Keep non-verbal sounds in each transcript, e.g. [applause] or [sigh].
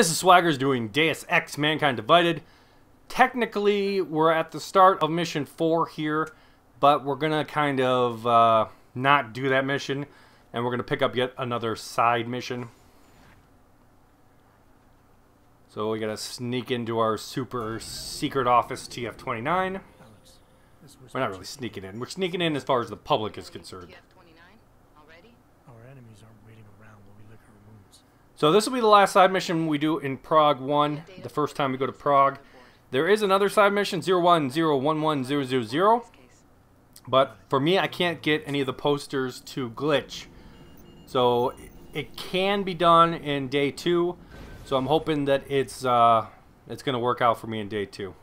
this is Swaggers doing Deus Ex Mankind Divided. Technically, we're at the start of mission 4 here, but we're going to kind of uh, not do that mission, and we're going to pick up yet another side mission. So we got to sneak into our super secret office TF-29. Alex, this was We're not really sneaking in. We're sneaking in as far as the public is concerned. TF-29 already? Our enemies aren't waiting around while we lick our wounds. So this will be the last side mission we do in Prague 1, the first time we go to Prague. There is another side mission, 01011000, but for me, I can't get any of the posters to glitch. So it can be done in day 2, so I'm hoping that it's, uh, it's going to work out for me in day 2.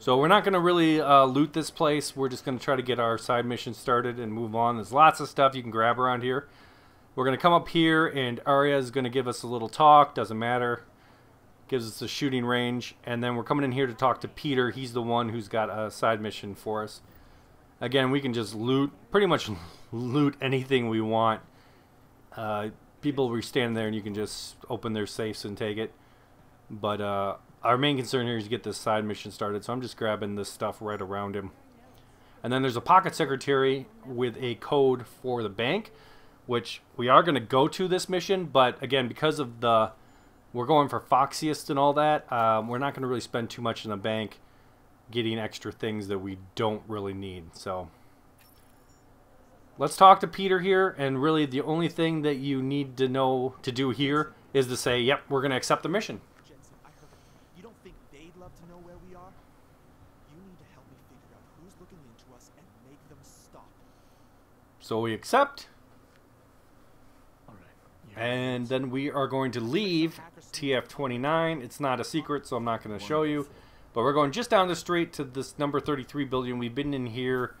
So we're not going to really uh, loot this place. We're just going to try to get our side mission started and move on. There's lots of stuff you can grab around here. We're going to come up here, and Arya is going to give us a little talk. Doesn't matter. Gives us a shooting range. And then we're coming in here to talk to Peter. He's the one who's got a side mission for us. Again, we can just loot, pretty much [laughs] loot anything we want. Uh, people will be standing there, and you can just open their safes and take it. But uh, our main concern here is to get this side mission started. So I'm just grabbing this stuff right around him. And then there's a pocket secretary with a code for the bank which we are going to go to this mission, but again, because of the we're going for Foxiest and all that, um, we're not going to really spend too much in the bank getting extra things that we don't really need. So let's talk to Peter here, and really the only thing that you need to know to do here is to say, "Yep, we're going to accept the mission." Jensen, I heard you don't think they'd love to know where we are? You need to help me figure out who's looking into us and make them stop. So we accept. And then we are going to leave TF29. It's not a secret, so I'm not going to show you. But we're going just down the street to this number 33 building. We've been in here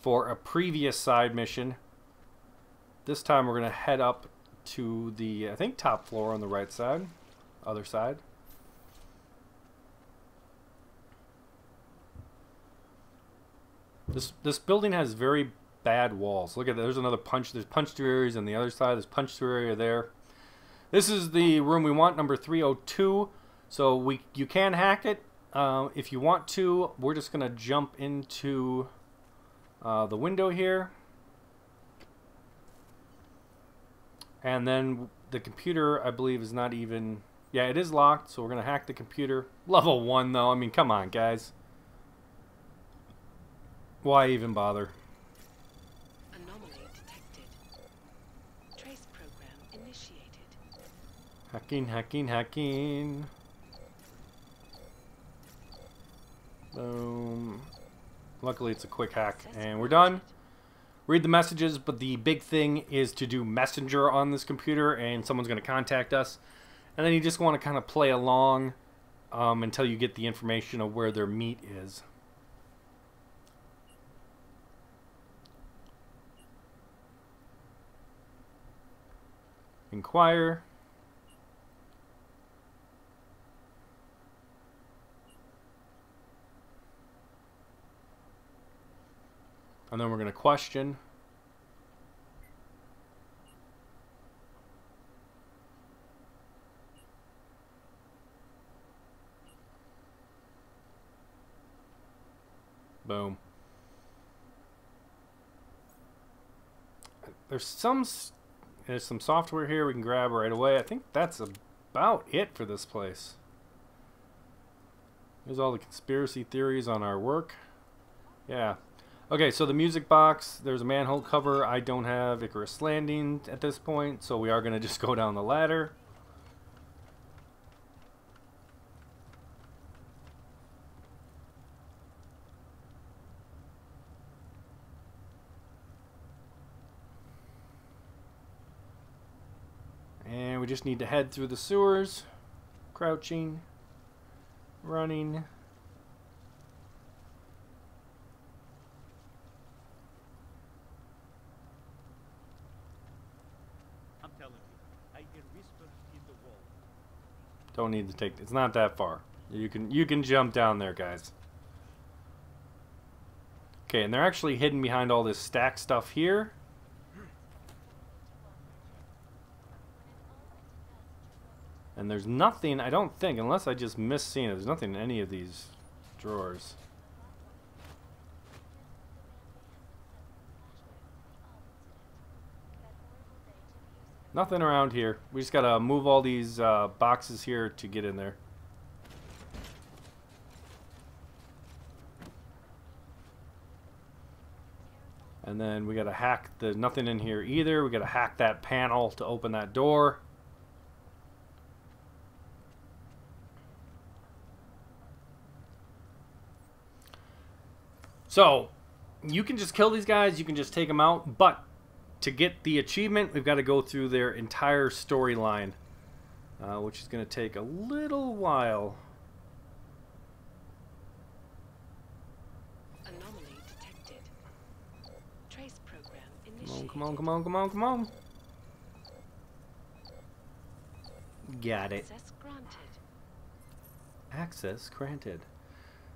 for a previous side mission. This time we're going to head up to the, I think, top floor on the right side. Other side. This this building has very bad walls. Look at that. There's another punch. There's punch through areas on the other side. There's punch through area there. This is the room we want, number 302. So we you can hack it uh, if you want to. We're just gonna jump into uh, the window here, and then the computer I believe is not even. Yeah, it is locked. So we're gonna hack the computer. Level one though. I mean, come on, guys. Why even bother? Anomaly detected. Trace program initiated. Hacking, hacking, hacking. Boom. Luckily, it's a quick hack, and we're done. Read the messages, but the big thing is to do messenger on this computer, and someone's going to contact us. And then you just want to kind of play along um, until you get the information of where their meat is. Inquire. And then we're going to question. Boom. There's some there's some software here we can grab right away. I think that's about it for this place. There's all the conspiracy theories on our work. Yeah. Okay, so the music box, there's a manhole cover. I don't have Icarus Landing at this point, so we are going [laughs] to just go down the ladder. And we just need to head through the sewers. Crouching. Running. I'm telling you, I hear whispers in the wall. Don't need to take. It's not that far. You can you can jump down there, guys. Okay, and they're actually hidden behind all this stack stuff here. And there's nothing, I don't think, unless I just missed seeing it, there's nothing in any of these drawers. Nothing around here. We just gotta move all these uh, boxes here to get in there. And then we gotta hack, there's nothing in here either. We gotta hack that panel to open that door. So, you can just kill these guys, you can just take them out, but to get the achievement, we've got to go through their entire storyline, uh, which is going to take a little while. Anomaly detected. Trace program Come on, come on, come on, come on, come on. Got it. Access granted. Access granted.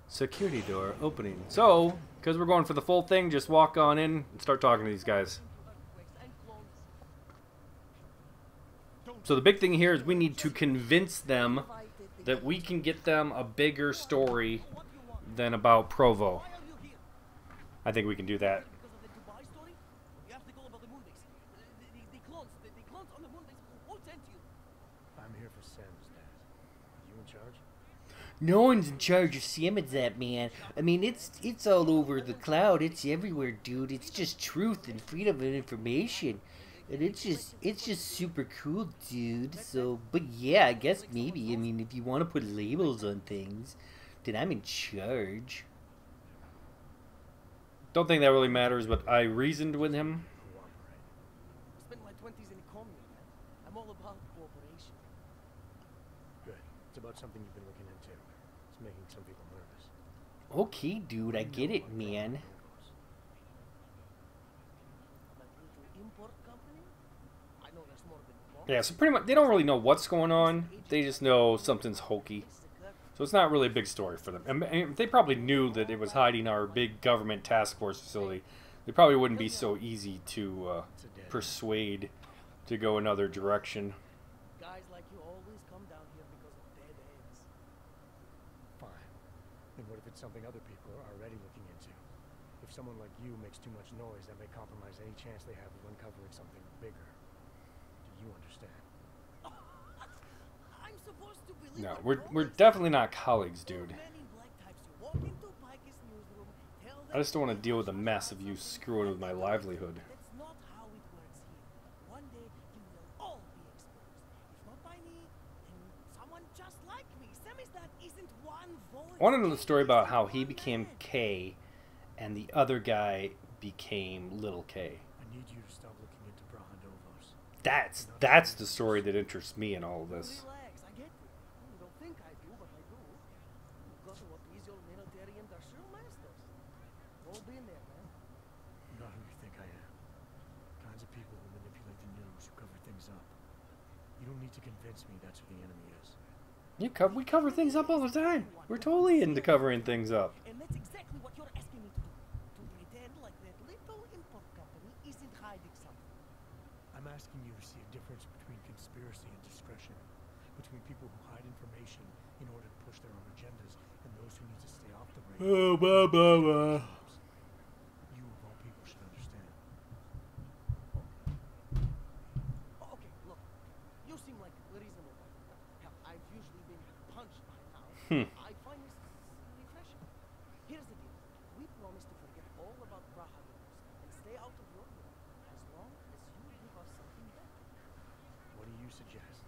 Security door opening. So, because we're going for the full thing, just walk on in and start talking to these guys. So the big thing here is we need to convince them that we can get them a bigger story than about Provo. I think we can do that. No one's in charge of Samizdat man. I mean, it's it's all over the cloud. It's everywhere, dude. It's just truth and freedom of information, and it's just it's just super cool, dude. So, but yeah, I guess maybe. I mean, if you want to put labels on things, then I'm in charge. Don't think that really matters, but I reasoned with him. Spent my 20s in the commune. I'm all about cooperation. Good. It's about something you've been looking into. It's making some people nervous. Okay, dude, I get it, man. Like little import company? I know there's more than one. Yeah, so pretty much they don't really know what's going on. They just know something's hokey. This is a clever So it's not really a big story for them. And, and they probably knew that it was hiding our big government task force facility. They probably wouldn't be so easy to uh, It's a dead end. persuade to go another direction. Guys like you always come down here because of dead ends. Fine. Then what if it's something other people are already looking into? If someone like you makes too much noise, that may compromise any chance they have of uncovering something bigger. Do you understand? [laughs] I'm supposed to believe No, we're we're definitely not colleagues, dude. Men in black types who walk into Picus newsroom, tell I just don't want to deal with the mess of you screwing with my livelihood. That's not how it works here. One day you will all be exposed. If not by me, then someone just like me. Samizdat isn't one voice. I want to know the story about how he became. K, and the other guy became Little K. I need you to stop looking into Brahandovos. That's that's the story that interests me in all of this. Relax, I get you. You don't think I do, but I do. Got what is your military industrial masters. All been there, man. I'm not who you think I am. Kinds of people who manipulate the news, who cover things up. You don't need to convince me that's who the enemy is. You co- we cover things up all the time. We're totally into covering things up. And that's exactly what you're asking me to do. To pretend like that little import company isn't hiding something. I'm asking you to see a difference between conspiracy and discretion, between people who hide information in order to push their own agendas and those who need to stay off the radar. Oh, blah, blah, blah. You of all people should understand. Oh, okay, look. You seem like a reasonable guy. Hell, I've usually been punched by now. Hmm. I find this refreshing. Here's the deal. We promise to forget all about Brahadovs and stay out of your way as long as you give us something better. What do you suggest?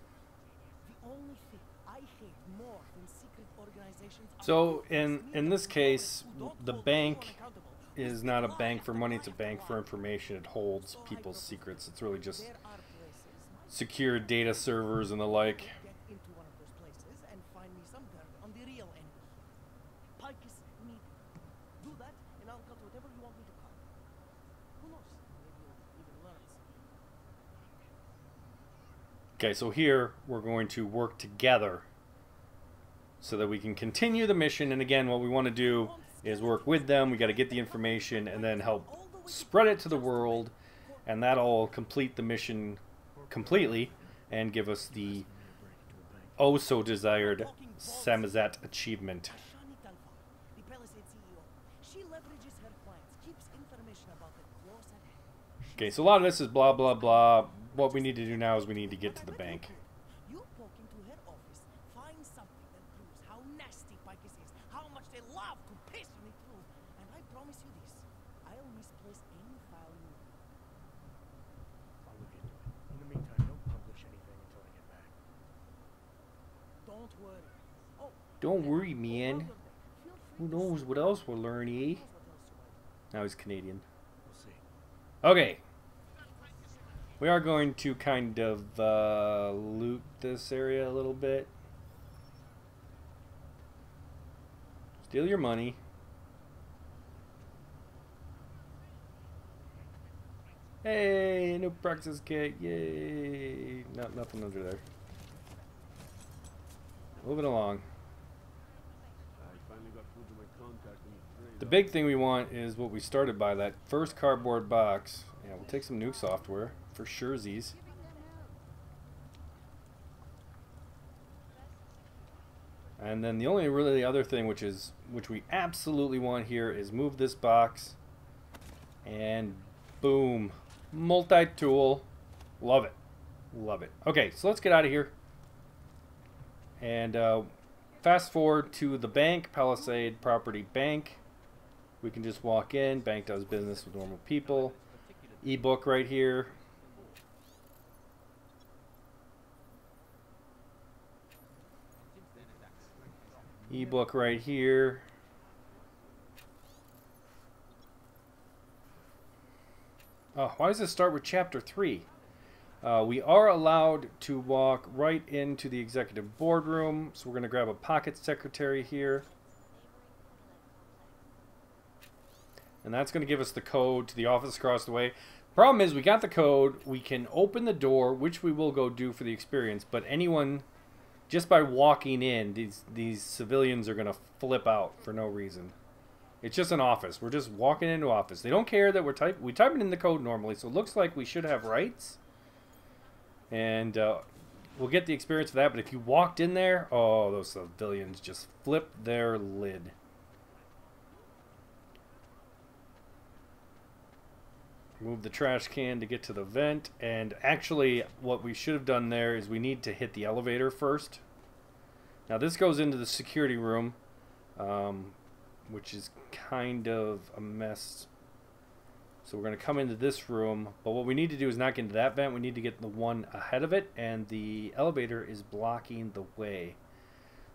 The only thing I hate more than secret organizations are So, in- in this case, the bank. Is not a bank for money, it's a bank for information. It holds people's secrets. It's really just there are places secure data servers and the like. Get into one of those places and find me some dirt on the real enemy. Pike is needed. Do that, and I'll cut whatever you want me to cut. Who knows? Maybe you'll even learn something. Okay, so here we're going to work together so that we can continue the mission. And again, what we want to do is work with them. We got to get the information and then help spread it to the world, and that'll complete the mission completely and give us the oh so desired Samizdat achievement. Okay, so a lot of this is blah blah blah. What we need to do now is we need to get to the bank. Nasty Picus is, how much they love to piss me through, and I promise you this: I'll misplace any file you want. I'll look into it. In the meantime, don't publish anything until I get back. Don't worry. Oh, Don't worry, man. you're there, feel free Who knows what else we'll learn, eh? what else you want. Now he's Canadian. We'll see. Okay. We are going to kind of uh, loot this area a little bit. Steal your money. Hey, new practice kit. Yay. Not nothing under there. Moving along. The big thing we want is what we started by, that first cardboard box. Yeah, we'll take some nuke software for surezies. And then the only really other thing which is which we absolutely want here is move this box and boom. Multi-tool. Love it. Love it. Okay, so let's get out of here. And uh, fast forward to the bank, Palisade Property Bank. We can just walk in. Bank does business with normal people. Ebook right here. Ebook right here. Oh, why does this start with chapter 3? Uh, we are allowed to walk right into the executive boardroom, so we're going to grab a pocket secretary here. And that's going to give us the code to the office across the way. Problem is, we got the code. We can open the door, which we will go do for the experience. But anyone, just by walking in, these these civilians are going to flip out for no reason. It's just an office. We're just walking into office. They don't care that we're type. We type it in the code normally, so it looks like we should have rights. And uh, we'll get the experience of that. But if you walked in there, oh, those civilians just flip their lid. Move the trash can to get to the vent. And actually, what we should have done there is we need to hit the elevator first. Now, this goes into the security room, um, which is kind of a mess. So we're going to come into this room. But what we need to do is not get into that vent. We need to get the one ahead of it. And the elevator is blocking the way.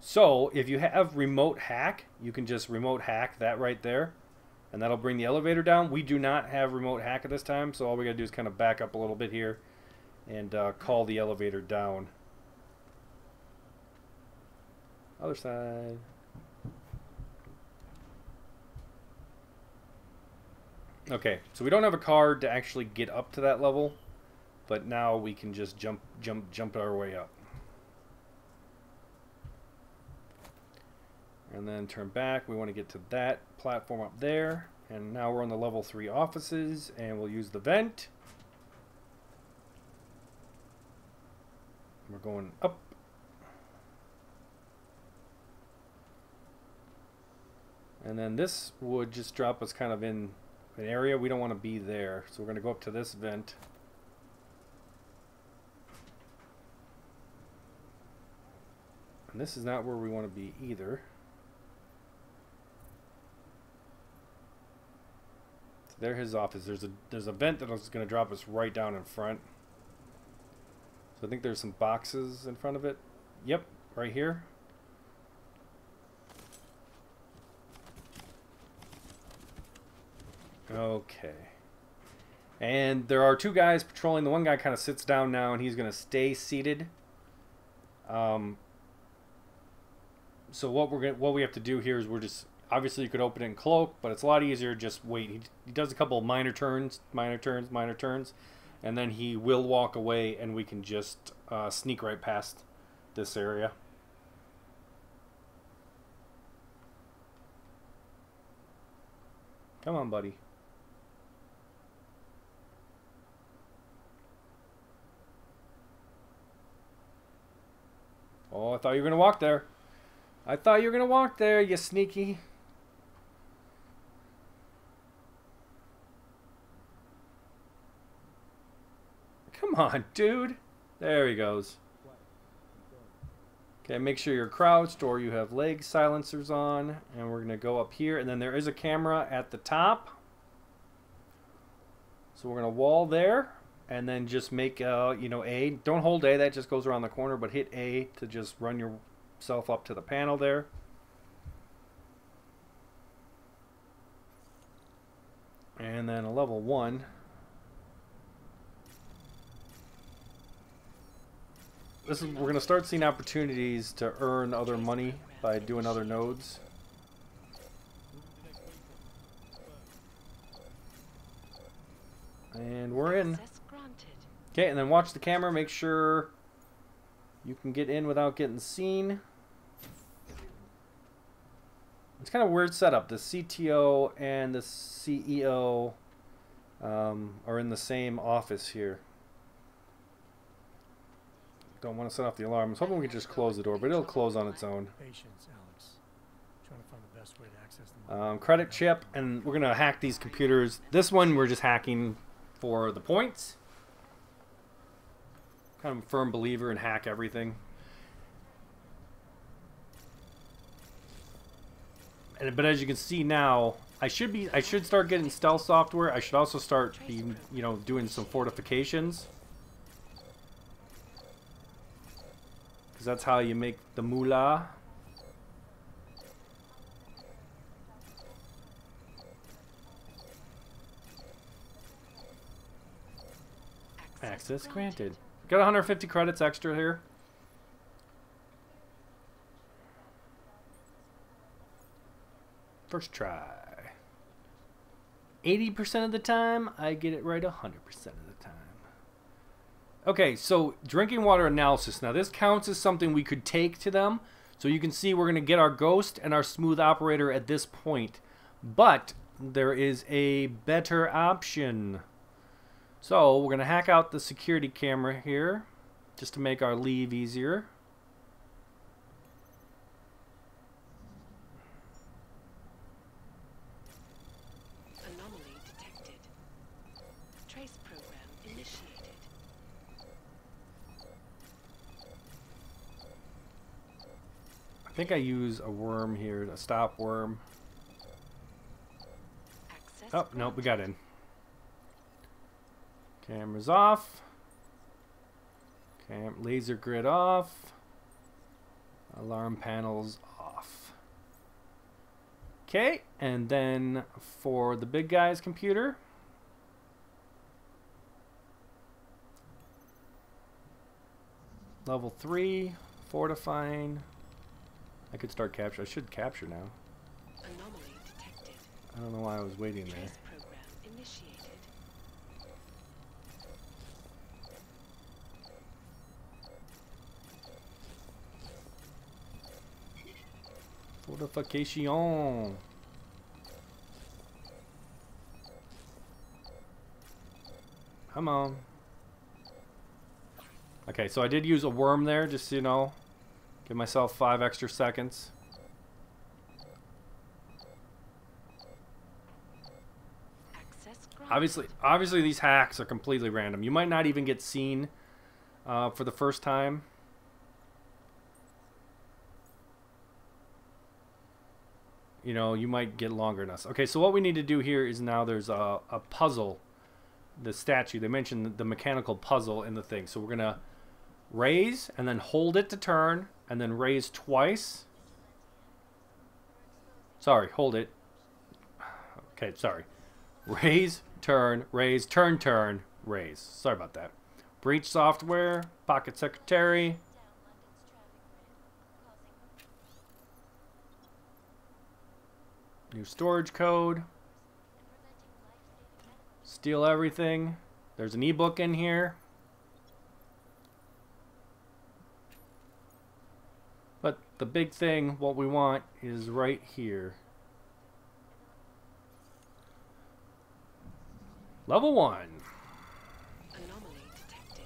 So if you have remote hack, you can just remote hack that right there and that'll bring the elevator down. We do not have remote hack at this time, so all we gotta do is kind of back up a little bit here and uh, call the elevator down. Other side. Okay, so we don't have a card to actually get up to that level, but now we can just jump, jump, jump our way up. And then turn back. We want to get to that platform up there. And now we're on the level 3 offices, and we'll use the vent. We're going up. And then this would just drop us kind of in an area. We don't want to be there. So we're going to go up to this vent. And this is not where we want to be either. There his office. There's a there's a vent that is going to drop us right down in front. So I think there's some boxes in front of it. Yep, right here. Okay. And there are two guys patrolling. The one guy kind of sits down now, and he's going to stay seated. Um. So what we're gonna, what we have to do here is we're just obviously you could open it in cloak, but it's a lot easier just wait. He, he does a couple of minor turns, minor turns, minor turns, and then he will walk away, and we can just uh, sneak right past this area. Come on, buddy. Oh, I thought you were gonna walk there. I thought you were gonna walk there, you sneaky. Come on, dude. There he goes. Okay, make sure you're crouched or you have leg silencers on. And we're going to go up here. And then there is a camera at the top. So we're going to wall there. And then just make, uh, you know, A. Don't hold A. That just goes around the corner. But hit A to just run yourself up to the panel there. And then a level 1. This is we're gonna start seeing opportunities to earn other money by doing other nodes. And we're in. Okay, and then watch the camera. Make sure you can get in without getting seen. It's kind of weird setup. The CTO and the CEO um, are in the same office here. Don't want to set off the alarm. I was hoping we could just close the door, but it'll close on its own. Patience, Alex. Trying to find the best way to access the mine. Um, credit chip, and we're gonna hack these computers. This one we're just hacking for the points. Kind of a firm believer in hack everything. And but as you can see now, I should be I should start getting stealth software. I should also start be you know doing some fortifications. That's how you make the moolah. Access granted. Got 150 credits extra here. First try. 80% of the time, I get it right 100% of the time. Okay, so drinking water analysis. Now this counts as something we could take to them. So you can see we're going to get our ghost and our smooth operator at this point. But there is a better option. So we're going to hack out the security camera here just to make our leave easier. Anomaly detected. Trace program initiated. I think I use a worm here, a stop worm. Access Oh, nope, we got in. Cameras off. Cam laser grid off. Alarm panels off. Okay, and then for the big guy's computer. Level 3, fortifying. I could start capture. I should capture now. Anomaly detected. I don't know why I was waiting there. Trace program initiated. Fortification. Come on. Okay, so I did use a worm there, just so you know. Give myself five extra seconds. Obviously, obviously these hacks are completely random. You might not even get seen uh, for the first time. You know, you might get longer than us. Okay, so what we need to do here is now there's a, a puzzle. The statue, they mentioned the mechanical puzzle in the thing. So we're going to raise and then hold it to turn and then raise twice. Sorry, hold it. Okay, sorry. Raise, turn, raise, turn, turn, raise. Sorry about that. Breach software, pocket secretary. New storage code. Steal everything. There's an ebook in here. But the big thing, what we want, is right here. Level 1. Anomaly detected.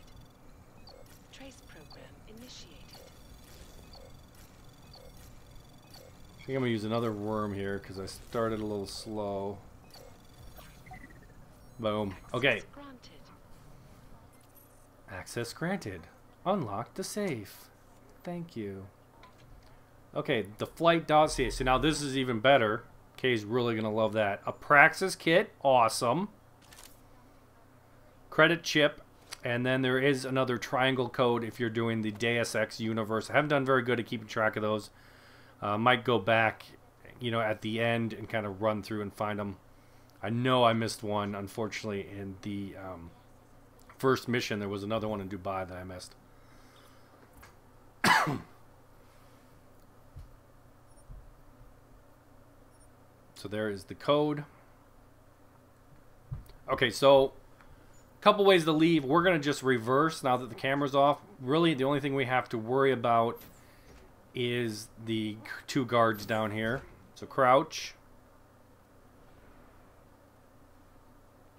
Trace program initiated. think I'm gonna use another worm here because I started a little slow. Boom. Okay. Access Granted. Access granted. Unlock the safe. Thank you. Okay, the flight dossier. So now this is even better. Kay's really gonna love that. A Praxis kit, awesome. Credit chip, and then there is another triangle code if you're doing the Deus Ex universe. I haven't done very good at keeping track of those. Uh, might go back, you know, at the end and kind of run through and find them. I know I missed one, unfortunately, in the um, first mission. There was another one in Dubai that I missed. [coughs] so there is the code. Okay, so a couple ways to leave. We're going to just reverse now that the camera's off. Really, the only thing we have to worry about is the two guards down here. So crouch.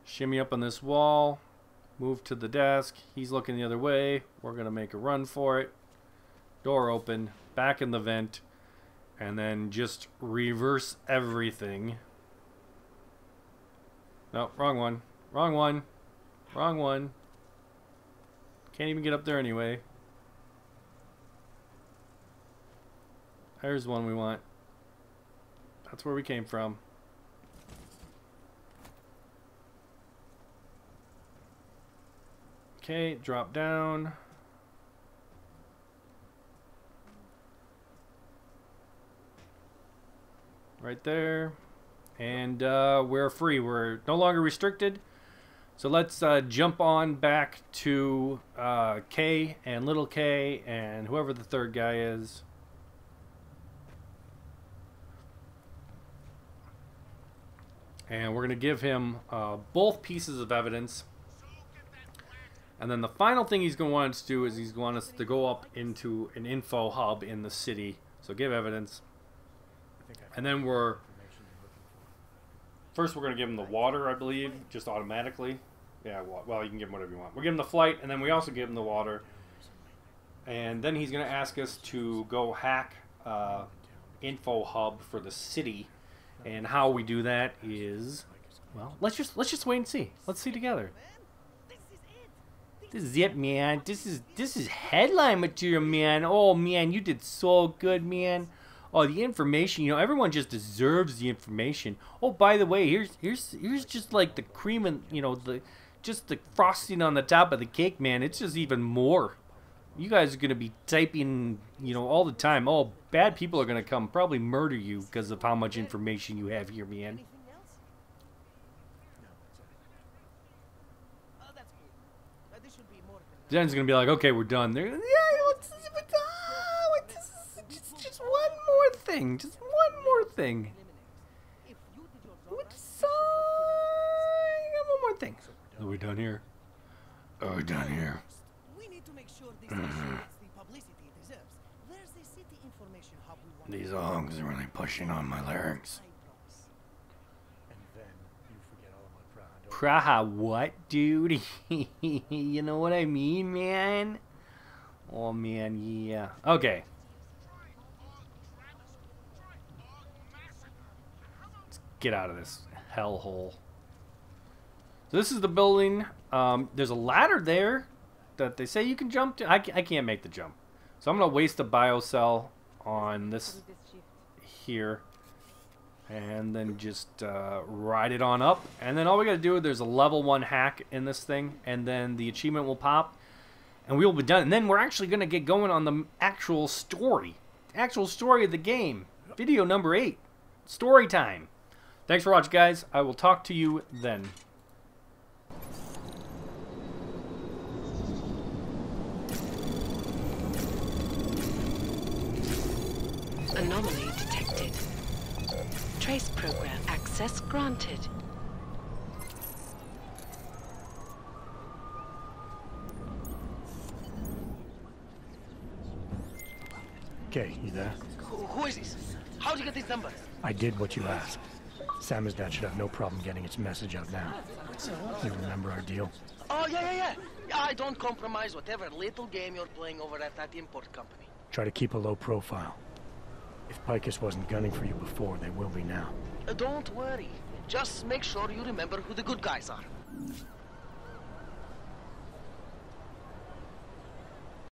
Shimmy up on this wall. Move to the desk. He's looking the other way. We're going to make a run for it. Door open. Back in the vent. And then just reverse everything. No, wrong one. Wrong one. Wrong one. Can't even get up there anyway. There's one we want. That's where we came from. Okay, drop down. Right there. And uh, we're free. We're no longer restricted. So let's uh, jump on back to uh, K and Little K and whoever the third guy is. And we're going to give him uh, both pieces of evidence. And then the final thing he's going to want us to do is he's going to want us to go up into an info hub in the city. So give evidence. And then we're. First, we're going to give him the water, I believe, just automatically. Yeah, well, you can give him whatever you want. We'll give him the flight, and then we also give him the water. And then he's going to ask us to go hack uh, info hub for the city. And how we do that is, well, let's just let's just wait and see. Let's see together. This is it, man. This is this is headline material, man. Oh man, you did so good, man. Oh, the information. You know, everyone just deserves the information. Oh, by the way, here's here's here's just like the cream and you know the just the frosting on the top of the cake, man. It's just even more. You guys are gonna be typing, you know, all the time. Oh, bad people are gonna come, probably murder you because of how much information you have here, man. Jen's gonna be like, okay, we're done. They're yeah, what's this, but, ah, what, this is just, just one more thing, just one more thing. eliminate. If you did your job What's right, uh, one more thing. Are we done here? Are we done here? we need to make sure this issue gets the publicity it deserves. There's the city information hub we want. These honks are really pushing on my larynx. Eyebrows. And then you forget all about Praha. Praha, what, dude? [laughs] you know what I mean, man? Oh, man, yeah. Okay. Get out of this hellhole. So this is the building. Um, there's a ladder there that they say you can jump to. I, I can't make the jump. So I'm going to waste a biocell on this here and then just uh, ride it on up. And then all we got to do, is there's a level one hack in this thing, and then the achievement will pop, and we will be done. And then we're actually going to get going on the actual story, actual story of the game. Video number eight, story time. Thanks for watching, guys. I will talk to you then. Anomaly detected. Trace program access granted. Okay, you there? Who, who is this? How'd you get this number? I did what you asked. Samizdat should have no problem getting its message out now. You remember our deal? Oh, yeah, yeah, yeah. Yeah, I don't compromise whatever little game you're playing over at that import company. Try to keep a low profile. If Picus wasn't gunning for you before, they will be now. Uh, don't worry. Just make sure you remember who the good guys are.